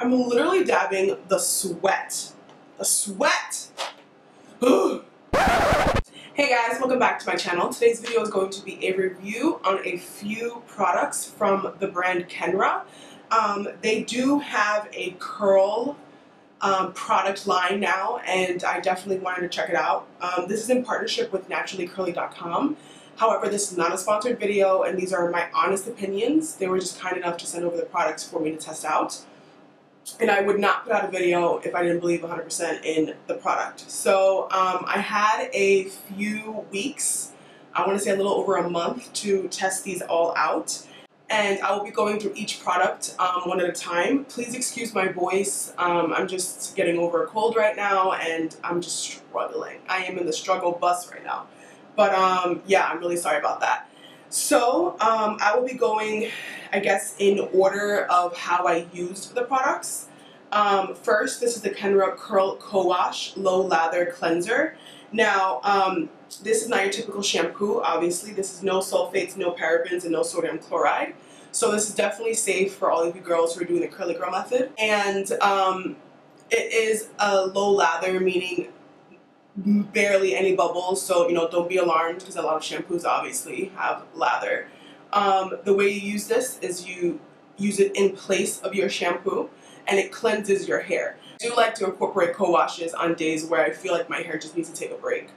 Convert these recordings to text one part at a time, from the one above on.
I'm literally dabbing the sweat. The sweat! hey guys, welcome back to my channel. Today's video is going to be a review on a few products from the brand Kenra. Um, they do have a curl um, product line now and I definitely wanted to check it out. Um, this is in partnership with naturallycurly.com. However, this is not a sponsored video and these are my honest opinions. They were just kind enough to send over the products for me to test out. And I would not put out a video if I didn't believe 100% in the product. So um, I had a few weeks, I want to say a little over a month to test these all out and I will be going through each product um, one at a time. Please excuse my voice. Um, I'm just getting over a cold right now and I'm just struggling. I am in the struggle bus right now. But um, yeah, I'm really sorry about that. So um, I will be going, I guess, in order of how I used the products. Um, first, this is the Kenra Curl Co-Wash Low Lather Cleanser. Now, um, this is not your typical shampoo, obviously. This is no sulfates, no parabens, and no sodium chloride. So this is definitely safe for all of you girls who are doing the curly girl method. And um, it is a low lather, meaning barely any bubbles. So, you know, don't be alarmed because a lot of shampoos obviously have lather. Um, the way you use this is you use it in place of your shampoo and it cleanses your hair. I do like to incorporate co-washes on days where I feel like my hair just needs to take a break.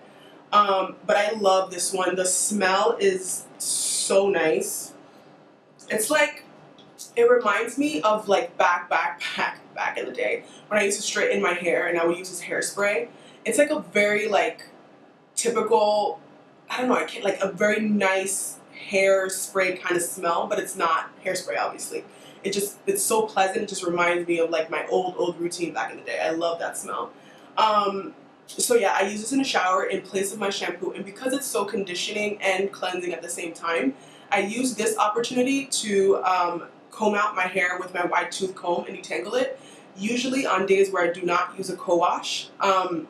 Um, but I love this one. The smell is so nice. It's like, it reminds me of like back, back, back, back in the day when I used to straighten my hair and I would use this hairspray. It's like a very like typical, I don't know, I can't, like a very nice hairspray kind of smell, but it's not hairspray obviously. It just, it's so pleasant, it just reminds me of like my old, old routine back in the day. I love that smell. Um, so yeah, I use this in the shower in place of my shampoo and because it's so conditioning and cleansing at the same time, I use this opportunity to um, comb out my hair with my wide tooth comb and detangle it. Usually on days where I do not use a co-wash, um,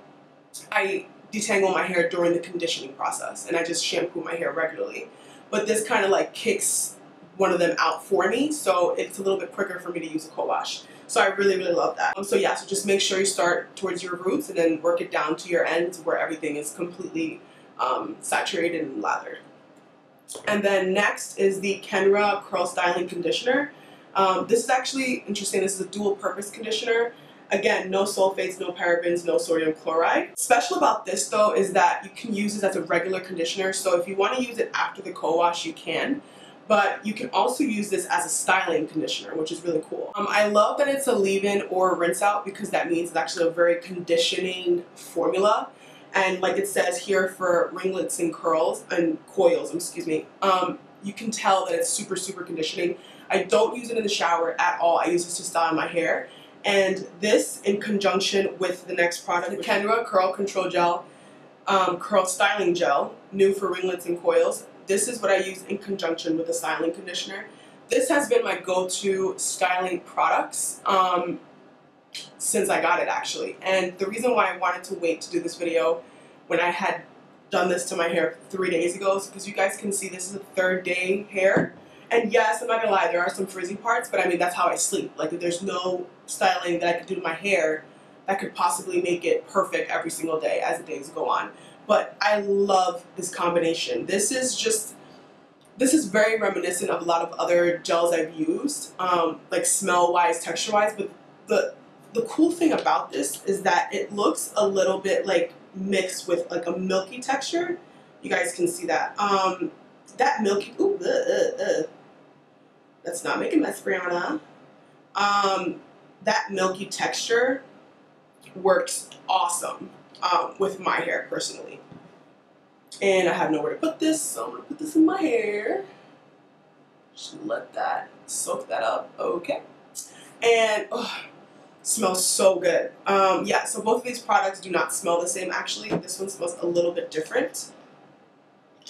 I detangle my hair during the conditioning process and I just shampoo my hair regularly. But this kind of like kicks one of them out for me, so it's a little bit quicker for me to use a co-wash. So I really, really love that. Um, so yeah, so just make sure you start towards your roots and then work it down to your ends where everything is completely um, saturated and lathered. And then next is the Kenra Curl Styling Conditioner. Um, this is actually interesting. This is a dual purpose conditioner. Again, no sulfates, no parabens, no sodium chloride. Special about this though is that you can use this as a regular conditioner. So if you want to use it after the co-wash, you can but you can also use this as a styling conditioner, which is really cool. Um, I love that it's a leave-in or rinse out because that means it's actually a very conditioning formula. And like it says here for ringlets and curls and coils, excuse me, um, you can tell that it's super, super conditioning. I don't use it in the shower at all. I use this to style my hair. And this in conjunction with the next product, the Kenra Curl Control Gel um, Curl Styling Gel, new for ringlets and coils this is what I use in conjunction with the styling conditioner. This has been my go-to styling products um, since I got it actually. And the reason why I wanted to wait to do this video when I had done this to my hair three days ago is because you guys can see this is a third day hair. And yes, I'm not gonna lie, there are some frizzy parts, but I mean, that's how I sleep. Like, there's no styling that I could do to my hair that could possibly make it perfect every single day as the days go on but I love this combination. This is just, this is very reminiscent of a lot of other gels I've used, um, like smell-wise, texture-wise, but the, the cool thing about this is that it looks a little bit like mixed with like a milky texture. You guys can see that. Um, that milky, ooh, uh, uh, uh. Let's not make a mess, Briana. Um, that milky texture works awesome um, with my hair personally. And I have nowhere to put this, so I'm gonna put this in my hair. Just let that soak that up, okay. And oh, smells so good. Um, yeah, so both of these products do not smell the same actually. This one smells a little bit different.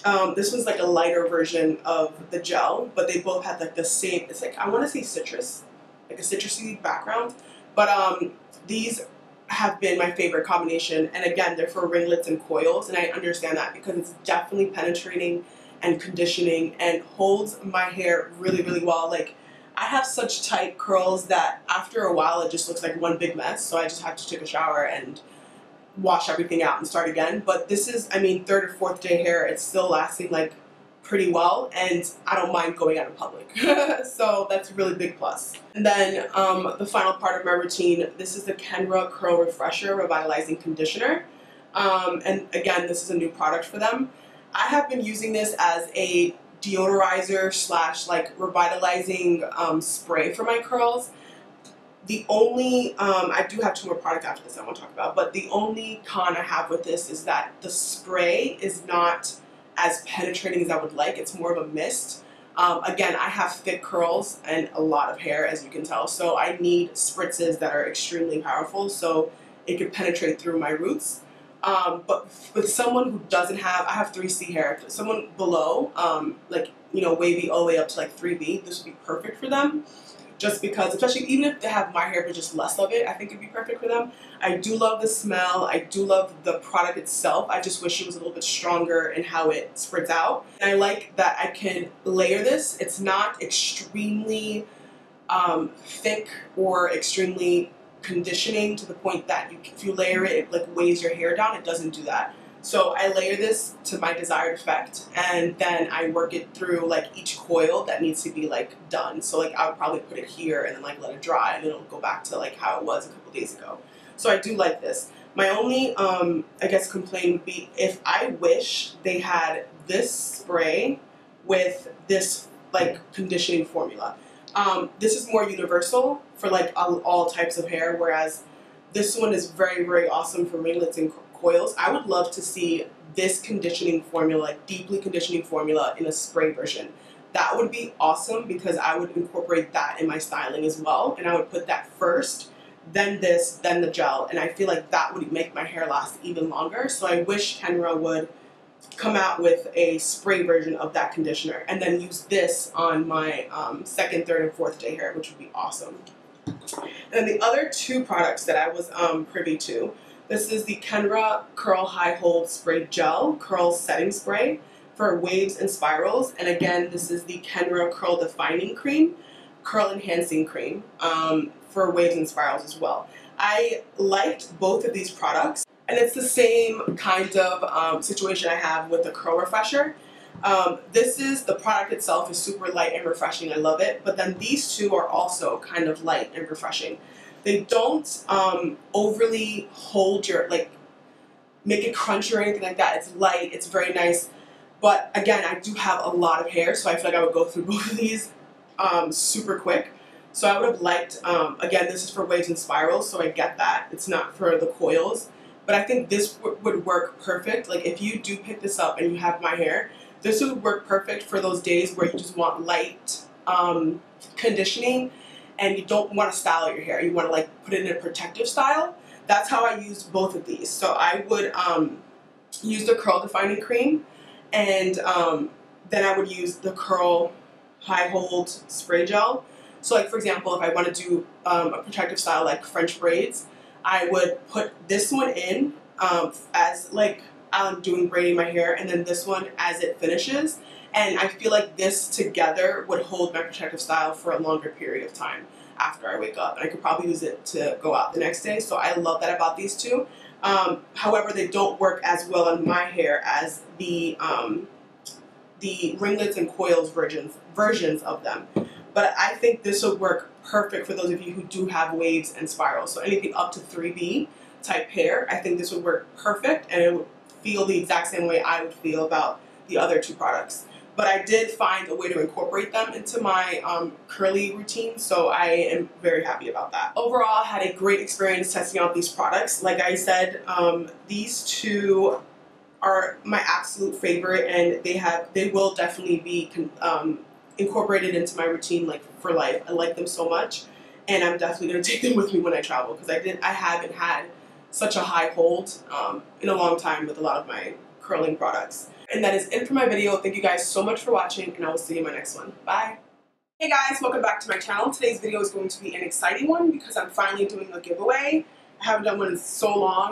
Um, this one's like a lighter version of the gel, but they both have like the same, it's like, I want to say citrus, like a citrusy background. But um, these have been my favorite combination. And again, they're for ringlets and coils, and I understand that because it's definitely penetrating and conditioning and holds my hair really, really well. Like, I have such tight curls that after a while it just looks like one big mess. So I just have to take a shower and wash everything out and start again. But this is, I mean, third or fourth day hair. It's still lasting like pretty well and I don't mind going out in public. so that's a really big plus. And then um, the final part of my routine, this is the Kenra Curl Refresher Revitalizing Conditioner. Um, and again, this is a new product for them. I have been using this as a deodorizer slash like revitalizing um, spray for my curls. The only, um, I do have two more products after this I want to talk about, but the only con I have with this is that the spray is not as penetrating as I would like. It's more of a mist. Um, again, I have thick curls and a lot of hair, as you can tell, so I need spritzes that are extremely powerful so it can penetrate through my roots. Um, but with someone who doesn't have, I have 3C hair, someone below, um, like, you know, wavy all the way up to like 3B, this would be perfect for them just because, especially even if they have my hair but just less of it, I think it'd be perfect for them. I do love the smell. I do love the product itself. I just wish it was a little bit stronger in how it spreads out. And I like that I can layer this. It's not extremely um, thick or extremely conditioning to the point that you, if you layer it, it like weighs your hair down. It doesn't do that. So I layer this to my desired effect and then I work it through like each coil that needs to be like done. So like I would probably put it here and then like let it dry and then it'll go back to like how it was a couple days ago. So I do like this. My only, um, I guess, complaint would be if I wish they had this spray with this like conditioning formula. Um, this is more universal for like all, all types of hair, whereas this one is very, very awesome for ringlets and coils. I would love to see this conditioning formula, deeply conditioning formula in a spray version. That would be awesome because I would incorporate that in my styling as well. And I would put that first, then this, then the gel. And I feel like that would make my hair last even longer. So I wish Kenra would come out with a spray version of that conditioner and then use this on my um, second, third, and fourth day hair, which would be awesome. And the other two products that I was um, privy to this is the Kenra Curl High Hold Spray Gel Curl Setting Spray for waves and spirals. And again, this is the Kenra Curl Defining Cream, Curl Enhancing Cream um, for waves and spirals as well. I liked both of these products. And it's the same kind of um, situation I have with the Curl Refresher. Um, this is, the product itself is super light and refreshing. I love it. But then these two are also kind of light and refreshing. They don't um, overly hold your, like, make it crunchy or anything like that. It's light, it's very nice. But again, I do have a lot of hair, so I feel like I would go through both of these um, super quick. So I would have liked, um, again, this is for waves and spirals, so I get that. It's not for the coils. But I think this would work perfect. Like if you do pick this up and you have my hair, this would work perfect for those days where you just want light um, conditioning and you don't want to style your hair. You want to like put it in a protective style. That's how I used both of these. So I would um, use the curl defining cream and um, then I would use the curl high hold spray gel. So like for example, if I want to do um, a protective style like French braids, I would put this one in um, as like I'm doing braiding my hair and then this one as it finishes and I feel like this together would hold my protective style for a longer period of time after I wake up. And I could probably use it to go out the next day. So I love that about these two. Um, however, they don't work as well on my hair as the um, the ringlets and coils versions versions of them. But I think this would work perfect for those of you who do have waves and spirals. So anything up to 3B type hair, I think this would work perfect and it would feel the exact same way I would feel about the other two products but I did find a way to incorporate them into my um, curly routine, so I am very happy about that. Overall, I had a great experience testing out these products. Like I said, um, these two are my absolute favorite, and they have they will definitely be um, incorporated into my routine like for life. I like them so much, and I'm definitely gonna take them with me when I travel because I did I haven't had such a high hold um, in a long time with a lot of my curling products. And that is it for my video. Thank you guys so much for watching and I will see you in my next one. Bye! Hey guys, welcome back to my channel. Today's video is going to be an exciting one because I'm finally doing a giveaway. I haven't done one in so long